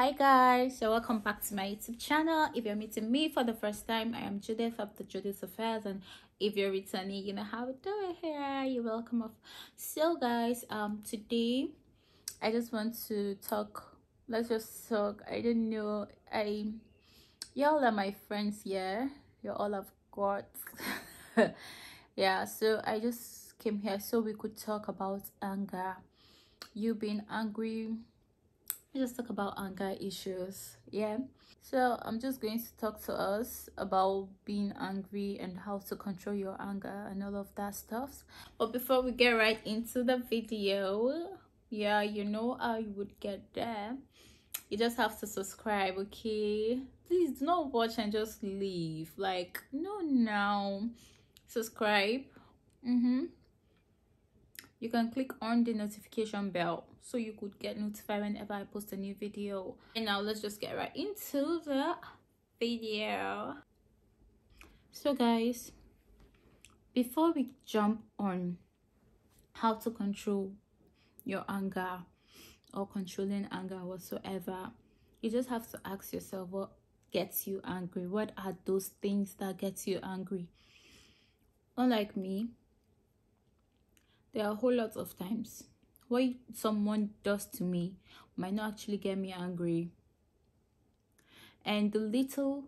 hi guys. So welcome back to my youtube channel. If you're meeting me for the first time i am judith of the judith affairs and if you're returning you know how we do it here. You're welcome of so guys um today i just want to talk let's just talk. I don't know i y'all are my friends here you're all of god yeah so i just came here so we could talk about anger. You being angry just talk about anger issues yeah? So i'm just going to talk to us about being angry and how to control your anger and all of that stuff. But before we get right into the video yeah you know how you would get there. You just have to subscribe okay? Please do not watch and just leave. Like no now subscribe. Mm-hmm you can click on the notification bell so you could get notified whenever i post a new video. And now let's just get right into the video. So guys before we jump on how to control your anger or controlling anger whatsoever you just have to ask yourself what gets you angry. What are those things that gets you angry? Unlike me there are a whole lot of times what someone does to me might not actually get me angry. And the little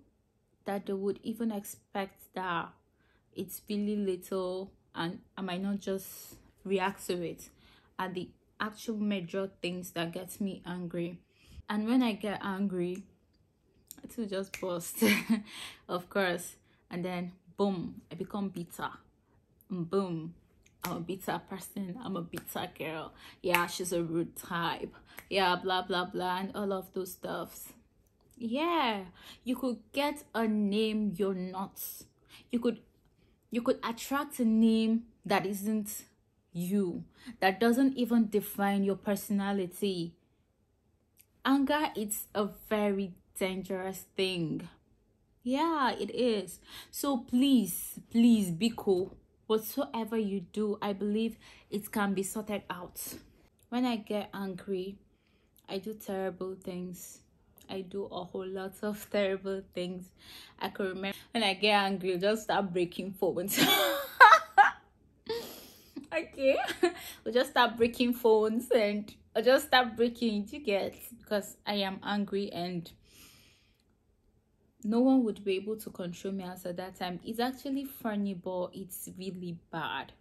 that they would even expect that it's really little and i might not just react to it are the actual major things that gets me angry. And when i get angry it will just burst of course. And then boom i become bitter. Boom I'm a bitter person. I'm a bitter girl. Yeah, she's a rude type. Yeah, blah, blah, blah, and all of those stuffs. Yeah, you could get a name you're not. You could, you could attract a name that isn't you, that doesn't even define your personality. Anger is a very dangerous thing. Yeah, it is. So please, please be cool whatsoever you do i believe it can be sorted out. When i get angry i do terrible things. I do a whole lot of terrible things. I can remember when i get angry I just start breaking phones. Okay? We'll just start breaking phones and I'll just start breaking get? Because i am angry and no one would be able to control me as at that time. It's actually funny but it's really bad.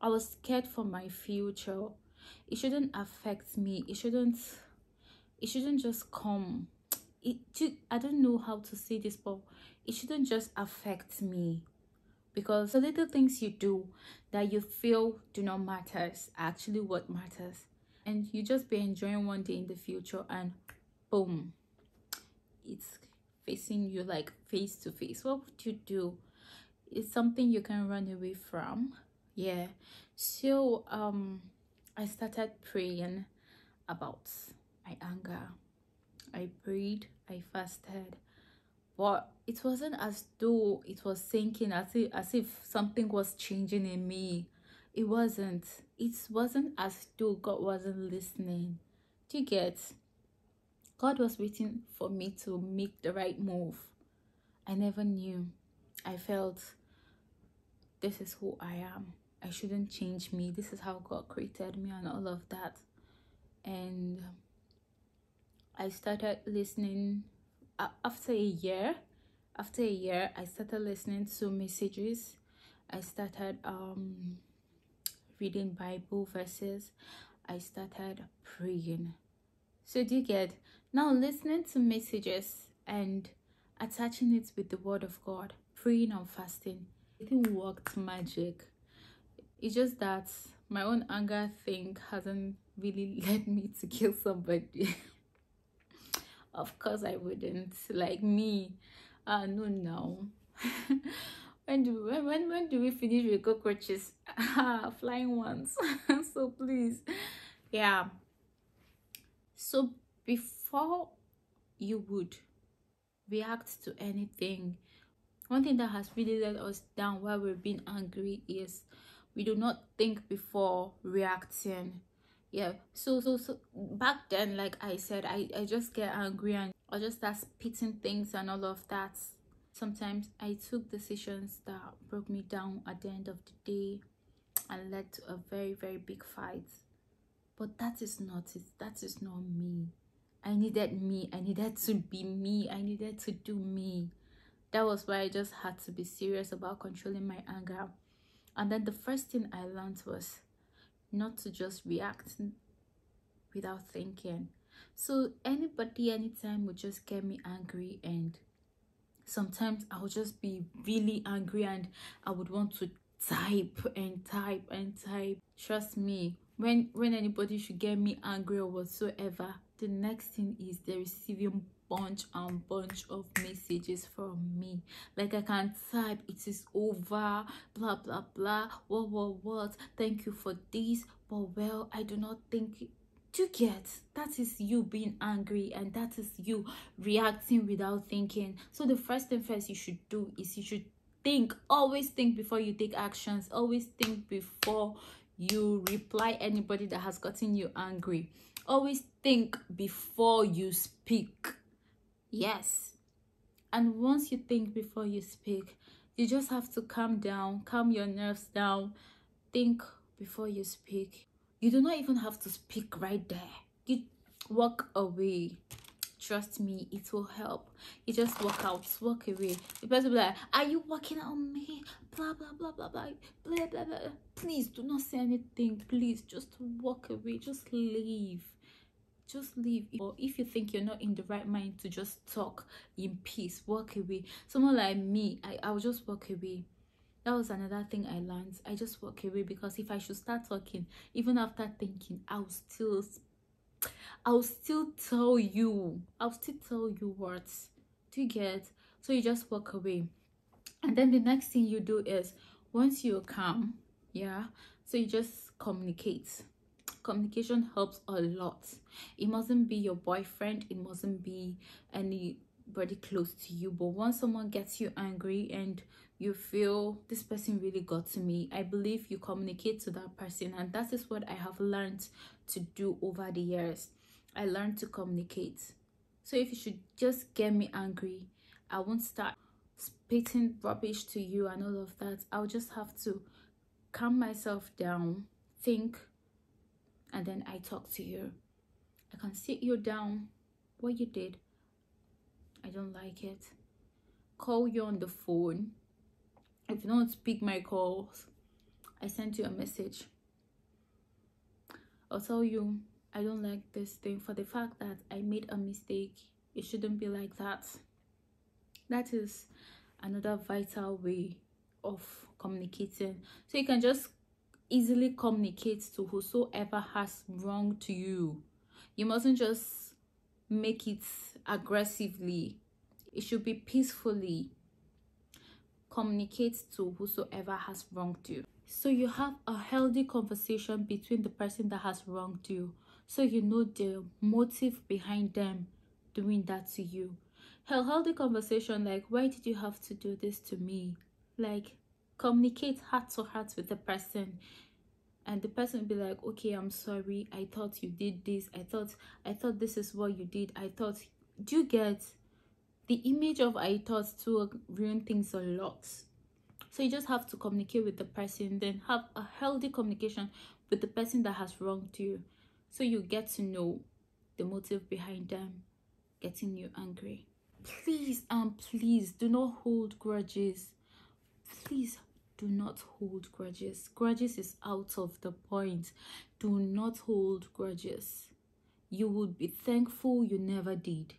I was scared for my future. It shouldn't affect me. It shouldn't it shouldn't just come. It i don't know how to say this but it shouldn't just affect me. Because the little things you do that you feel do not matters actually what matters. And you just be enjoying one day in the future and boom it's facing you like face to face what would you do? It's something you can run away from. Yeah. So um i started praying about my anger. I prayed i fasted. But it wasn't as though it was sinking as if as if something was changing in me. It wasn't. It wasn't as though god wasn't listening. Do you get God was waiting for me to make the right move. I never knew. I felt this is who I am. I shouldn't change me. This is how God created me and all of that. And I started listening after a year. After a year, I started listening to messages. I started um reading Bible verses. I started praying. So do you get now, listening to messages and attaching it with the word of God, praying and fasting, it worked magic. It's just that my own anger thing hasn't really led me to kill somebody. of course, I wouldn't. Like me, uh, no, no. when do when, when when do we finish with cockroaches? Flying ones. so please, yeah. So before you would react to anything one thing that has really let us down while we're being angry is we do not think before reacting. Yeah so so so back then like i said i i just get angry and i just start spitting things and all of that. Sometimes i took decisions that broke me down at the end of the day and led to a very very big fight but that is not it. That is not me. I needed me. I needed to be me. I needed to do me. That was why i just had to be serious about controlling my anger. And then the first thing i learned was not to just react without thinking. So anybody anytime would just get me angry and sometimes i would just be really angry and i would want to type and type and type. Trust me when when anybody should get me angry or whatsoever the next thing is they're receiving bunch and bunch of messages from me. Like i can type it is over blah blah blah what what what thank you for this but well i do not think to get? That is you being angry and that is you reacting without thinking. So the first thing first you should do is you should think always think before you take actions always think before you reply anybody that has gotten you angry. Always think before you speak. Yes. And once you think before you speak you just have to calm down calm your nerves down. Think before you speak. You do not even have to speak right there. You walk away trust me it will help. You just walk out walk away. The person will be like are you walking on me? Blah blah blah blah blah blah blah blah. Please do not say anything. Please just walk away. Just leave. Just leave. Or if you think you're not in the right mind to just talk in peace walk away. Someone like me i i'll just walk away. That was another thing i learned. I just walk away because if i should start talking even after thinking i'll still I'll still tell you. I'll still tell you what to get? So you just walk away. And then the next thing you do is once you're calm, yeah, so you just communicate. Communication helps a lot. It mustn't be your boyfriend, it mustn't be anybody close to you. But once someone gets you angry and you feel this person really got to me, I believe you communicate to that person. And that is what I have learned to do over the years. I learned to communicate. So if you should just get me angry, I won't start spitting rubbish to you and all of that. I'll just have to calm myself down, think, and then I talk to you. I can sit you down, what you did. I don't like it. Call you on the phone. If you don't speak my calls, I send you a message. I'll tell you I don't like this thing for the fact that I made a mistake. It shouldn't be like that. That is another vital way of communicating. So you can just easily communicate to whosoever has wronged to you. You mustn't just make it aggressively. It should be peacefully. Communicate to whosoever has wronged you. So you have a healthy conversation between the person that has wronged you. So you know the motive behind them doing that to you. A healthy conversation like why did you have to do this to me? Like communicate heart to heart with the person. And the person will be like okay i'm sorry. I thought you did this. I thought i thought this is what you did. I thought do you get the image of i thought to ruin things a lot. So you just have to communicate with the person then have a healthy communication with the person that has wronged you. So you get to know the motive behind them getting you angry. Please and please do not hold grudges. Please do not hold grudges. Grudges is out of the point. Do not hold grudges. You would be thankful you never did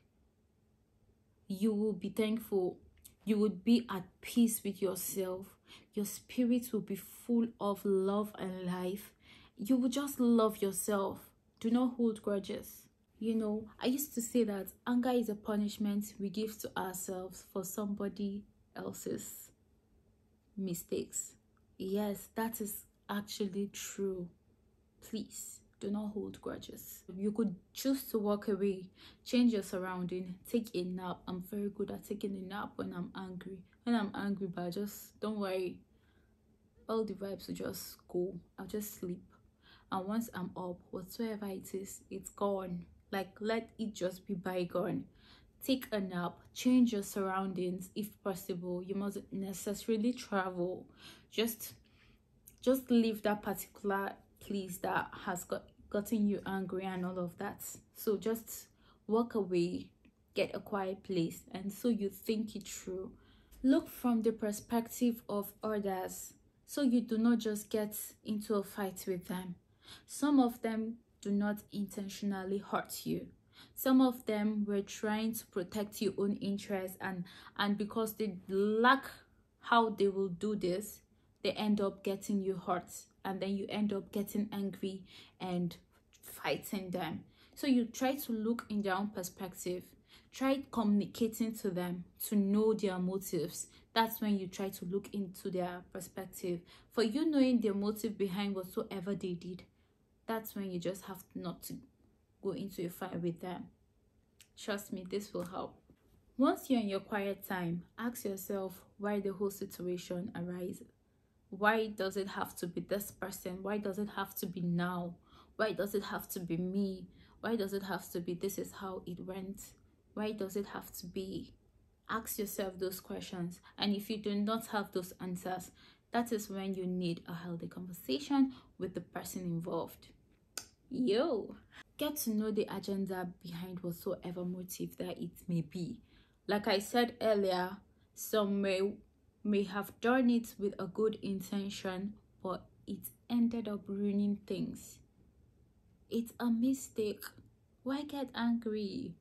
you will be thankful. You would be at peace with yourself. Your spirit will be full of love and life. You will just love yourself. Do not hold grudges. You know i used to say that anger is a punishment we give to ourselves for somebody else's mistakes. Yes that is actually true. Please do not hold grudges. You could choose to walk away change your surrounding take a nap. I'm very good at taking a nap when i'm angry. When i'm angry but just don't worry. All the vibes will just go. I'll just sleep. And once i'm up whatsoever it is it's gone. Like let it just be bygone. Take a nap. Change your surroundings if possible. You must necessarily travel. Just just leave that particular place that has got gotten you angry and all of that. So just walk away get a quiet place and so you think it through. Look from the perspective of others so you do not just get into a fight with them. Some of them do not intentionally hurt you. Some of them were trying to protect your own interests and and because they lack how they will do this they end up getting you hurt and then you end up getting angry and fighting them so you try to look in their own perspective try communicating to them to know their motives that's when you try to look into their perspective for you knowing their motive behind whatsoever they did that's when you just have not to go into a fight with them. Trust me, this will help. Once you're in your quiet time, ask yourself why the whole situation arises. Why does it have to be this person? Why does it have to be now? Why does it have to be me? Why does it have to be this is how it went? Why does it have to be? Ask yourself those questions. And if you do not have those answers, that is when you need a healthy conversation with the person involved. Yo, get to know the agenda behind whatsoever motive that it may be. Like I said earlier, some may may have done it with a good intention, but it ended up ruining things. It's a mistake. Why get angry?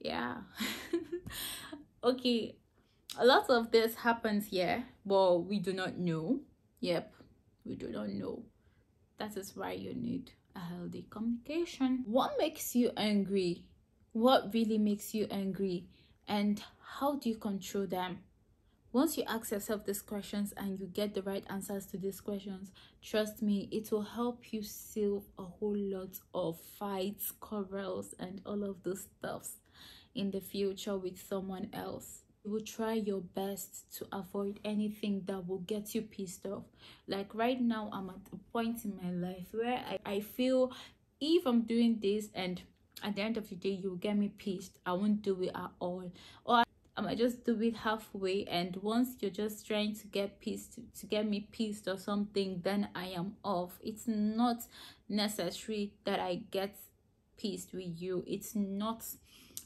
Yeah. okay, a lot of this happens here, but we do not know. Yep, we do not know. That is why you need a healthy communication. What makes you angry? What really makes you angry? And how do you control them? Once you ask yourself these questions and you get the right answers to these questions, trust me, it will help you save a whole lot of fights, quarrels, and all of those stuffs in the future with someone else. You will try your best to avoid anything that will get you pissed off. Like right now i'm at a point in my life where i, I feel if i'm doing this and at the end of the day you get me pissed i won't do it at all. Or might just do it halfway and once you're just trying to get pissed to, get me pissed or something then i am off it's not necessary that i get pissed with you it's not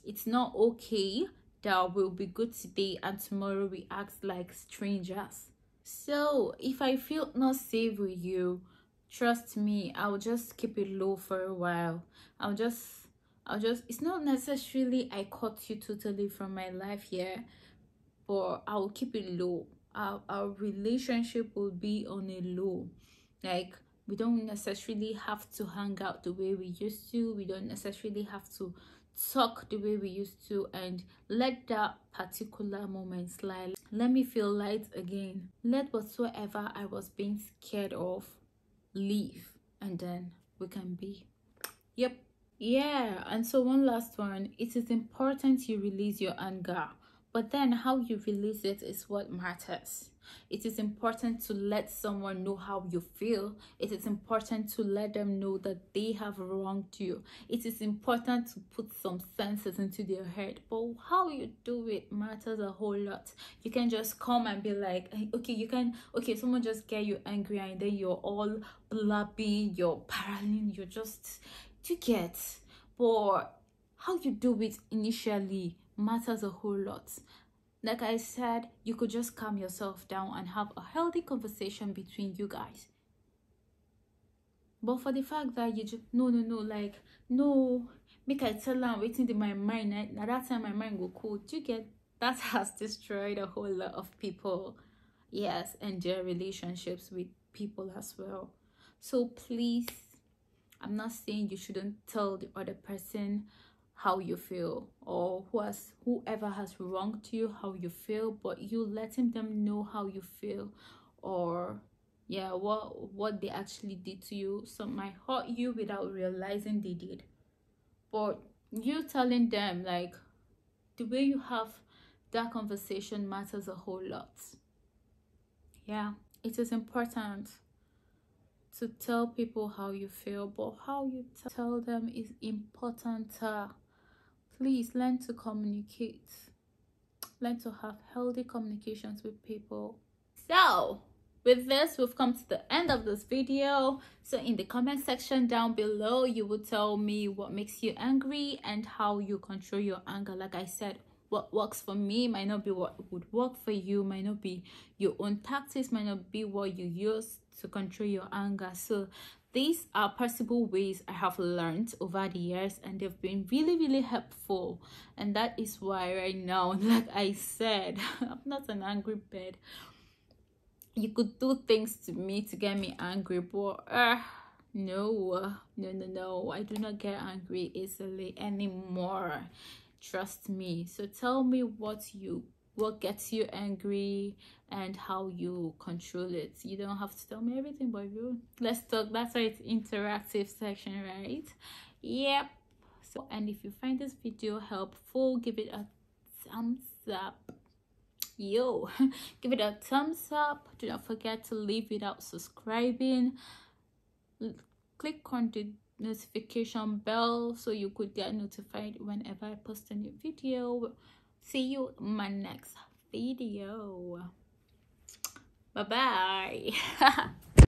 it's not okay that we'll be good today and tomorrow we act like strangers. So if I feel not safe with you, trust me, I'll just keep it low for a while. I'll just I'll just it's not necessarily I cut you totally from my life here, but I'll keep it low. Our our relationship will be on a low. Like we don't necessarily have to hang out the way we used to. We don't necessarily have to talk the way we used to and let that particular moment slide let me feel light again let whatsoever i was being scared of leave and then we can be yep yeah and so one last one it is important you release your anger but then how you release it is what matters it is important to let someone know how you feel. It is important to let them know that they have wronged you. It is important to put some senses into their head. But how you do it matters a whole lot. You can just come and be like, okay, you can, okay, someone just get you angry and then you're all blabby, you're paralyzed, you're just, you get. But how you do it initially matters a whole lot like I said, you could just calm yourself down and have a healthy conversation between you guys. But for the fact that you just no no no like no make I tell am waiting in my mind eh, now that time my mind go cool. Do you get that has destroyed a whole lot of people. Yes, and their relationships with people as well. So please, I'm not saying you shouldn't tell the other person how you feel or who has whoever has wronged you how you feel but you letting them know how you feel or yeah what what they actually did to you. Some might hurt you without realizing they did. But you telling them like the way you have that conversation matters a whole lot. Yeah it is important to tell people how you feel but how you tell them is important uh, please learn to communicate. Learn to have healthy communications with people. So with this we've come to the end of this video. So in the comment section down below you will tell me what makes you angry and how you control your anger. Like i said what works for me might not be what would work for you might not be your own tactics might not be what you use to control your anger. So these are possible ways i have learned over the years and they've been really really helpful. And that is why right now like i said i'm not an angry bird. You could do things to me to get me angry but uh no no no no. I do not get angry easily anymore trust me. So tell me what you what gets you angry and how you control it. You don't have to tell me everything but you let's talk that's why it's interactive section right? Yep. So and if you find this video helpful give it a thumbs up. Yo give it a thumbs up. Do not forget to leave without subscribing. Click on the notification bell so you could get notified whenever i post a new video. See you in my next video. Bye bye